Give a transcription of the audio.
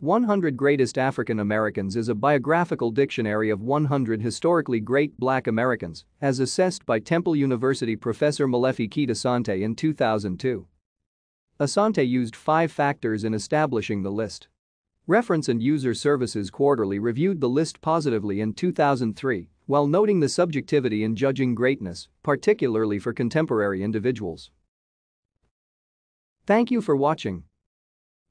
100 Greatest African Americans is a biographical dictionary of 100 historically great black Americans, as assessed by Temple University professor Molefi Kete Asante in 2002. Asante used five factors in establishing the list. Reference and User Services Quarterly reviewed the list positively in 2003 while noting the subjectivity in judging greatness, particularly for contemporary individuals. Thank you for watching.